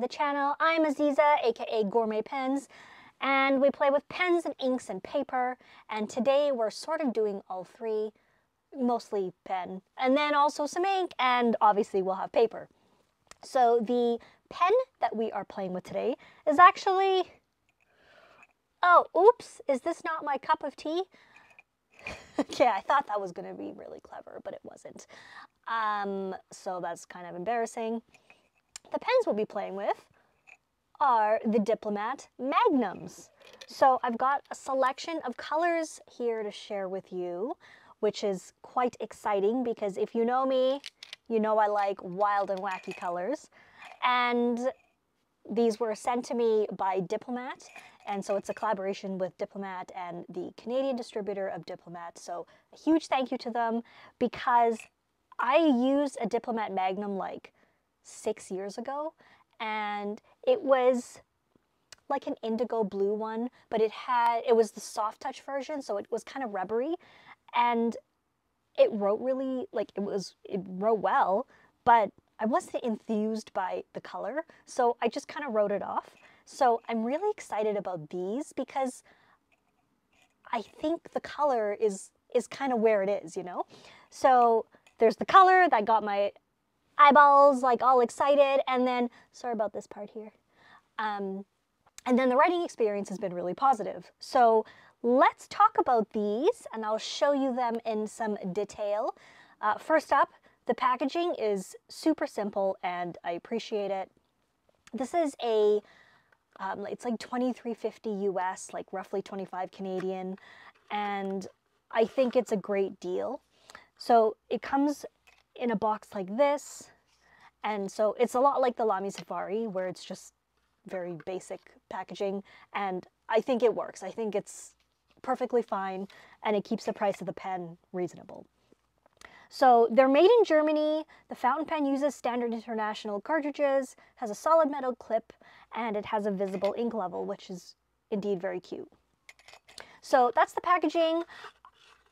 the channel. I'm Aziza, aka Gourmet Pens, and we play with pens and inks and paper. And today we're sort of doing all three, mostly pen, and then also some ink, and obviously we'll have paper. So the pen that we are playing with today is actually, oh, oops, is this not my cup of tea? okay, I thought that was going to be really clever, but it wasn't. Um, so that's kind of embarrassing. The pens we'll be playing with are the Diplomat Magnums. So I've got a selection of colors here to share with you, which is quite exciting because if you know me, you know I like wild and wacky colors. And these were sent to me by Diplomat, and so it's a collaboration with Diplomat and the Canadian distributor of Diplomat. So a huge thank you to them because I used a Diplomat Magnum like six years ago, and it was like an indigo blue one, but it had it was the soft touch version, so it was kind of rubbery, and it wrote really like it was it wrote well, but I wasn't enthused by the color, so I just kind of wrote it off. So I'm really excited about these because I think the color is is kind of where it is, you know? So there's the color that got my eyeballs like all excited and then, sorry about this part here. Um, and then the writing experience has been really positive. So let's talk about these and I'll show you them in some detail. Uh, first up, the packaging is super simple and I appreciate it. This is a, um, it's like 2350 US, like roughly 25 Canadian, and I think it's a great deal. So it comes in a box like this, and so it's a lot like the Lamy Safari, where it's just very basic packaging, and I think it works. I think it's perfectly fine, and it keeps the price of the pen reasonable. So they're made in Germany. The fountain pen uses standard international cartridges, has a solid metal clip, and it has a visible ink level, which is indeed very cute. So that's the packaging.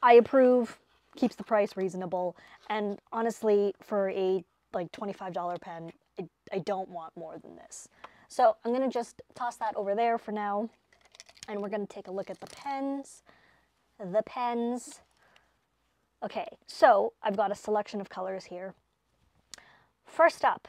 I approve, keeps the price reasonable, and honestly, for a like $25 pen, I, I don't want more than this. So I'm gonna just toss that over there for now, and we're gonna take a look at the pens. The pens. Okay, so I've got a selection of colors here. First up,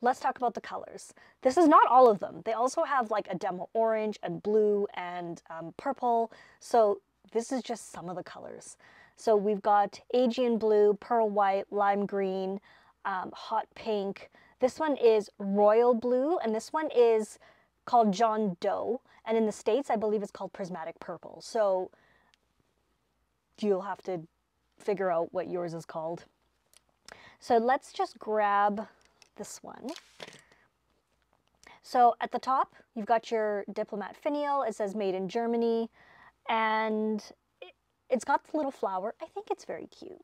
let's talk about the colors. This is not all of them. They also have like a demo orange and blue and um, purple. So this is just some of the colors. So we've got Aegean blue, pearl white, lime green, um, hot pink. This one is royal blue, and this one is called John Doe. And in the States, I believe it's called prismatic purple. So you'll have to figure out what yours is called. So let's just grab this one. So at the top, you've got your Diplomat finial. It says made in Germany. And it's got the little flower. I think it's very cute.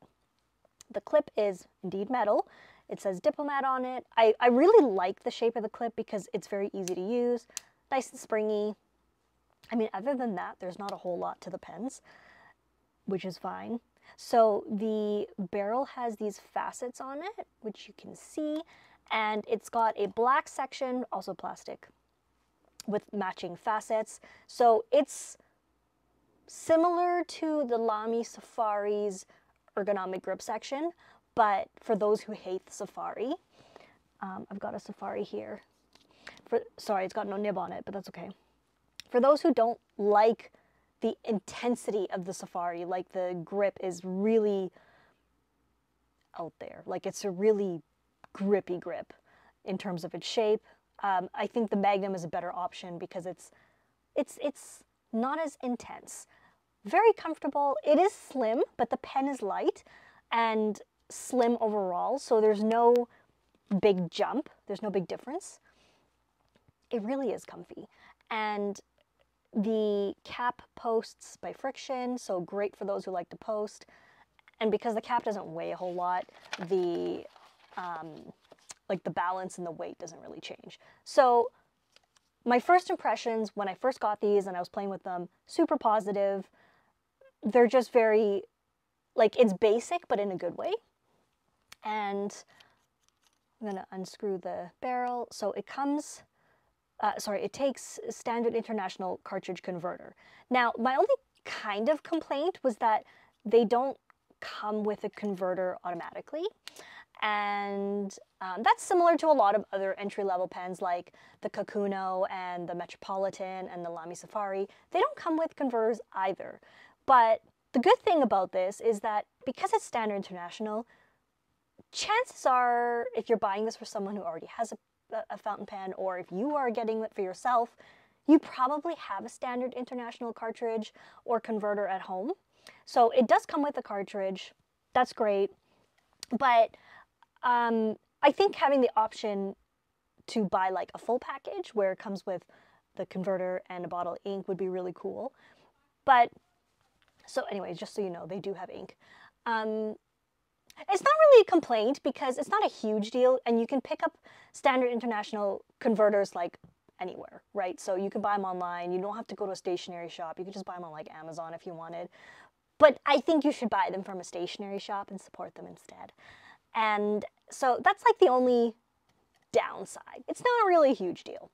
The clip is indeed metal. It says Diplomat on it. I, I really like the shape of the clip because it's very easy to use, nice and springy. I mean, other than that, there's not a whole lot to the pens, which is fine. So the barrel has these facets on it, which you can see, and it's got a black section, also plastic, with matching facets. So it's similar to the Lamy Safari's ergonomic grip section, but for those who hate the Safari, um, I've got a Safari here. For, sorry, it's got no nib on it, but that's okay. For those who don't like the intensity of the Safari, like the grip is really out there. Like it's a really grippy grip in terms of its shape. Um, I think the Magnum is a better option because it's it's it's not as intense. Very comfortable. It is slim, but the pen is light and slim overall, so there's no big jump. There's no big difference. It really is comfy. And the cap posts by friction, so great for those who like to post. And because the cap doesn't weigh a whole lot, the um, like the balance and the weight doesn't really change. So my first impressions when I first got these and I was playing with them, super positive. They're just very, like it's basic, but in a good way. And I'm gonna unscrew the barrel. So it comes uh, sorry, it takes standard international cartridge converter. Now, my only kind of complaint was that they don't come with a converter automatically. And um, that's similar to a lot of other entry-level pens like the Kakuno and the Metropolitan and the Lamy Safari. They don't come with converters either. But the good thing about this is that because it's standard international, chances are if you're buying this for someone who already has a, a fountain pen or if you are getting it for yourself, you probably have a standard international cartridge or converter at home. So it does come with a cartridge. That's great. But um, I think having the option to buy like a full package where it comes with the converter and a bottle of ink would be really cool. But so anyway, just so you know, they do have ink. Um, it's not really a complaint because it's not a huge deal and you can pick up standard international converters like anywhere, right? So you can buy them online. You don't have to go to a stationery shop. You can just buy them on like Amazon if you wanted. But I think you should buy them from a stationery shop and support them instead. And so that's like the only downside. It's not really a huge deal.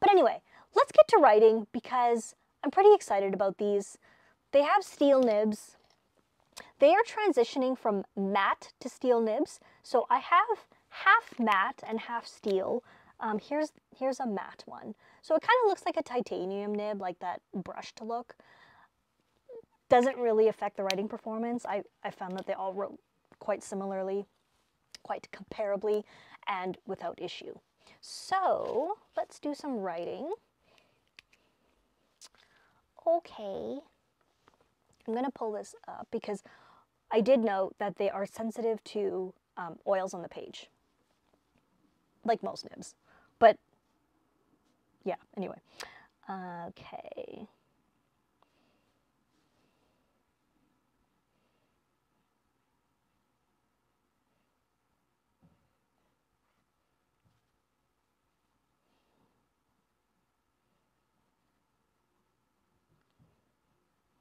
But anyway, let's get to writing because I'm pretty excited about these. They have steel nibs. They are transitioning from matte to steel nibs. So I have half matte and half steel. Um, here's, here's a matte one. So it kind of looks like a titanium nib, like that brushed look. Doesn't really affect the writing performance. I, I found that they all wrote quite similarly, quite comparably, and without issue. So let's do some writing. Okay, I'm gonna pull this up because I did note that they are sensitive to um, oils on the page, like most nibs. But yeah, anyway. Okay.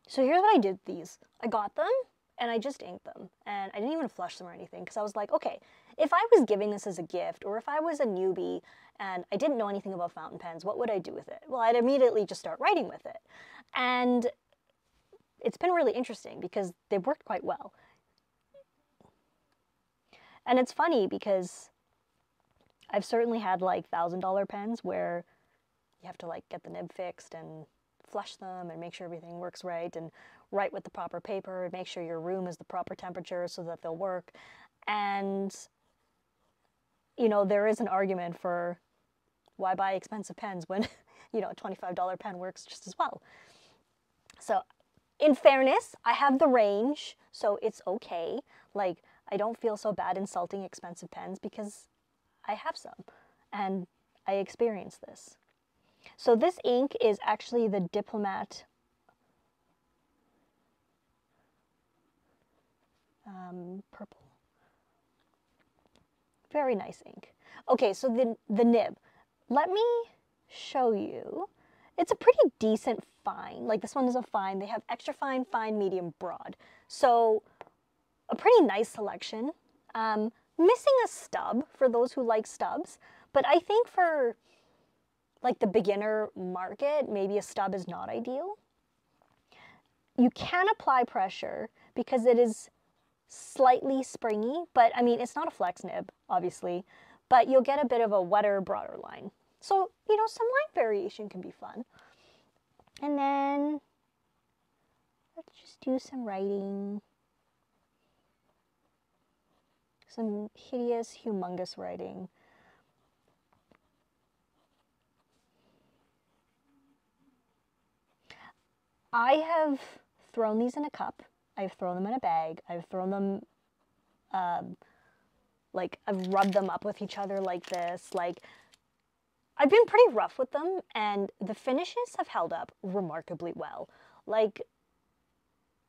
So here's what I did these. I got them and I just inked them and I didn't even flush them or anything because I was like, okay, if I was giving this as a gift or if I was a newbie and I didn't know anything about fountain pens, what would I do with it? Well, I'd immediately just start writing with it. And it's been really interesting because they've worked quite well. And it's funny because I've certainly had like $1,000 pens where you have to like get the nib fixed and flush them and make sure everything works right and write with the proper paper and make sure your room is the proper temperature so that they'll work. And, you know, there is an argument for why buy expensive pens when, you know, a $25 pen works just as well. So in fairness, I have the range, so it's okay. Like, I don't feel so bad insulting expensive pens because I have some and I experience this. So this ink is actually the Diplomat um, purple. Very nice ink. Okay, so the, the nib. Let me show you. It's a pretty decent fine. Like this one is a fine. They have extra fine, fine, medium, broad. So a pretty nice selection. Um, missing a stub for those who like stubs. But I think for like the beginner market, maybe a stub is not ideal. You can apply pressure because it is slightly springy, but I mean, it's not a flex nib, obviously, but you'll get a bit of a wetter, broader line. So, you know, some line variation can be fun. And then let's just do some writing. Some hideous, humongous writing. I have thrown these in a cup. I've thrown them in a bag. I've thrown them, um, like, I've rubbed them up with each other like this. Like, I've been pretty rough with them, and the finishes have held up remarkably well. Like,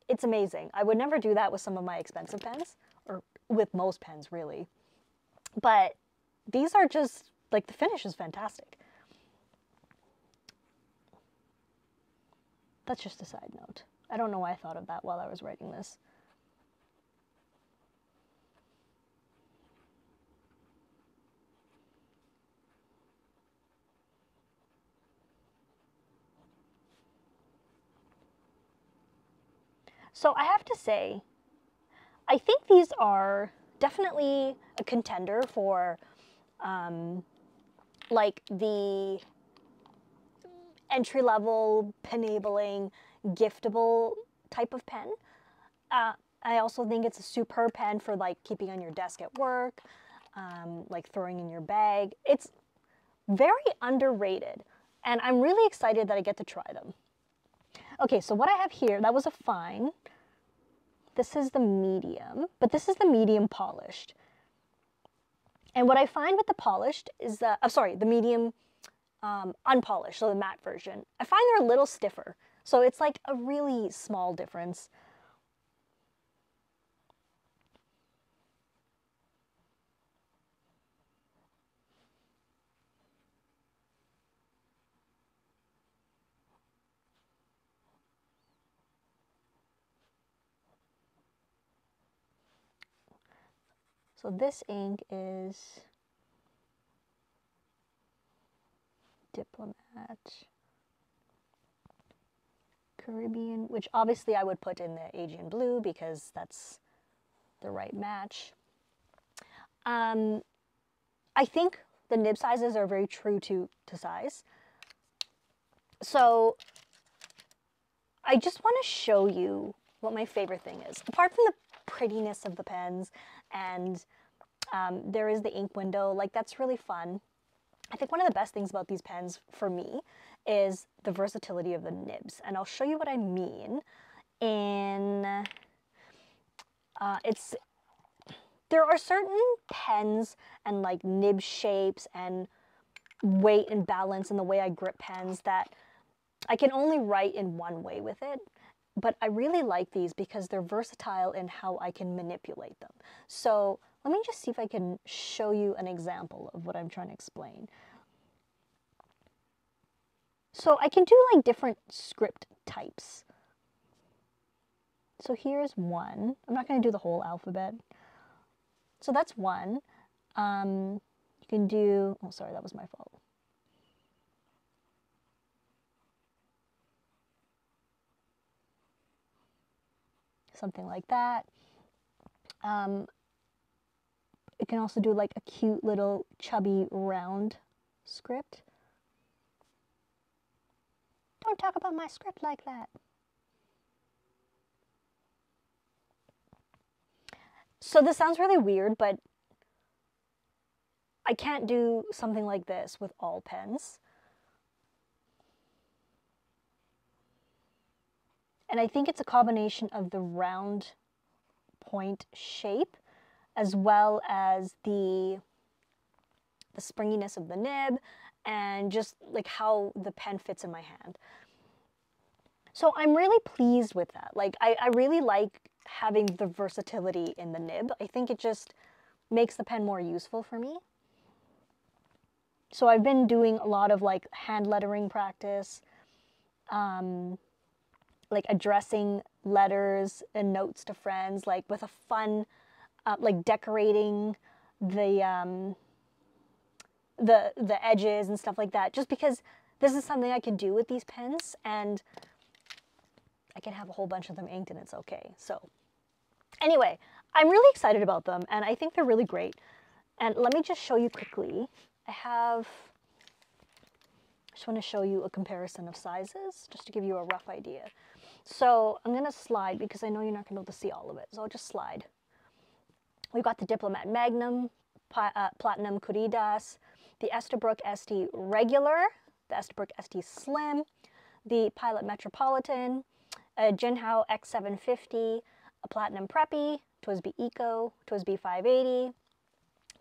it's amazing. I would never do that with some of my expensive pens, or with most pens, really. But these are just, like, the finish is fantastic. That's just a side note. I don't know why I thought of that while I was writing this. So I have to say, I think these are definitely a contender for um, like the entry level, penabling, giftable type of pen. Uh, I also think it's a superb pen for like keeping on your desk at work, um, like throwing in your bag. It's very underrated, and I'm really excited that I get to try them. Okay, so what I have here, that was a fine. This is the medium, but this is the medium polished. And what I find with the polished is that, I'm oh, sorry, the medium um, unpolished, so the matte version, I find they're a little stiffer. So it's like a really small difference. So this ink is Diplomat, Caribbean, which obviously I would put in the Aegean blue because that's the right match. Um, I think the nib sizes are very true to, to size. So I just want to show you what my favorite thing is. Apart from the prettiness of the pens and um, there is the ink window. Like that's really fun. I think one of the best things about these pens for me is the versatility of the nibs. And I'll show you what I mean in, uh, it's, there are certain pens and like nib shapes and weight and balance and the way I grip pens that I can only write in one way with it but I really like these because they're versatile in how I can manipulate them. So let me just see if I can show you an example of what I'm trying to explain. So I can do like different script types. So here's one. I'm not going to do the whole alphabet. So that's one. Um, you can do, oh, sorry, that was my fault. something like that. Um, can also do like a cute little chubby round script. Don't talk about my script like that. So this sounds really weird, but I can't do something like this with all pens. And I think it's a combination of the round point shape as well as the the springiness of the nib and just like how the pen fits in my hand. So I'm really pleased with that. Like I, I really like having the versatility in the nib. I think it just makes the pen more useful for me. So I've been doing a lot of like hand lettering practice. Um, like addressing letters and notes to friends, like with a fun, uh, like decorating the um, the the edges and stuff like that. Just because this is something I can do with these pens, and I can have a whole bunch of them inked, and it's okay. So anyway, I'm really excited about them, and I think they're really great. And let me just show you quickly. I have just want to show you a comparison of sizes, just to give you a rough idea. So I'm going to slide because I know you're not going to be able to see all of it. So I'll just slide. We've got the Diplomat Magnum, uh, Platinum Curidas, the Esterbrook Estie Regular, the Esterbrook Estie Slim, the Pilot Metropolitan, a Jinhao X750, a Platinum Preppy, TWSBI Eco, TWSBI 580,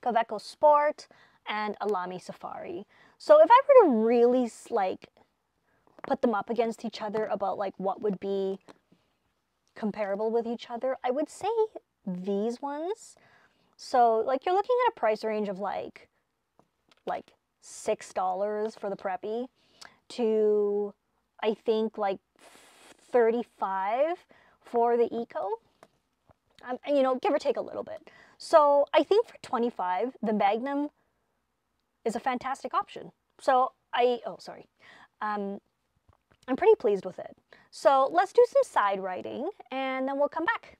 Kaweco Sport, and a Lamy Safari. So if I were to really like put them up against each other about like what would be comparable with each other, I would say these ones. So like you're looking at a price range of like like six dollars for the preppy to I think like 35 for the eco. Um, and, you know, give or take a little bit. So I think for 25, the Magnum is a fantastic option. So I, oh, sorry. Um, I'm pretty pleased with it. So let's do some side writing and then we'll come back.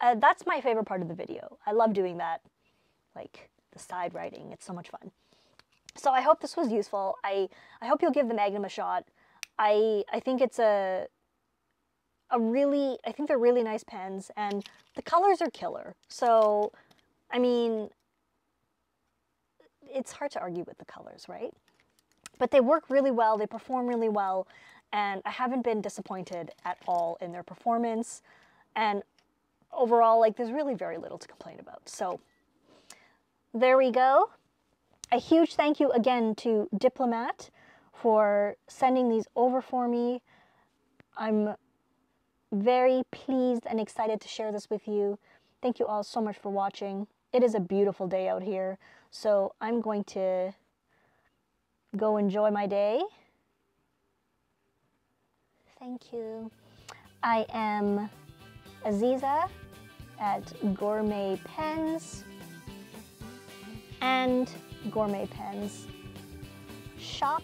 Uh, that's my favorite part of the video. I love doing that, like the side writing. It's so much fun. So I hope this was useful. I, I hope you'll give the Magnum a shot. I, I think it's a, a really, I think they're really nice pens and the colors are killer. So, I mean, it's hard to argue with the colors, right? But they work really well, they perform really well, and I haven't been disappointed at all in their performance. And overall, like, there's really very little to complain about. So, there we go. A huge thank you again to Diplomat for sending these over for me. I'm very pleased and excited to share this with you. Thank you all so much for watching. It is a beautiful day out here, so I'm going to go enjoy my day. Thank you. I am Aziza at Gourmet Pens and Gourmet Pens shop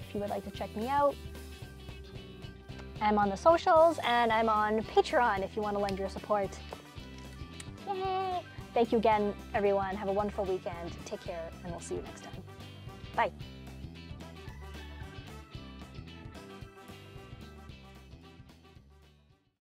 if you would like to check me out. I'm on the socials and I'm on Patreon if you want to lend your support. Yay! Thank you again, everyone. Have a wonderful weekend. Take care, and we'll see you next time. Bye.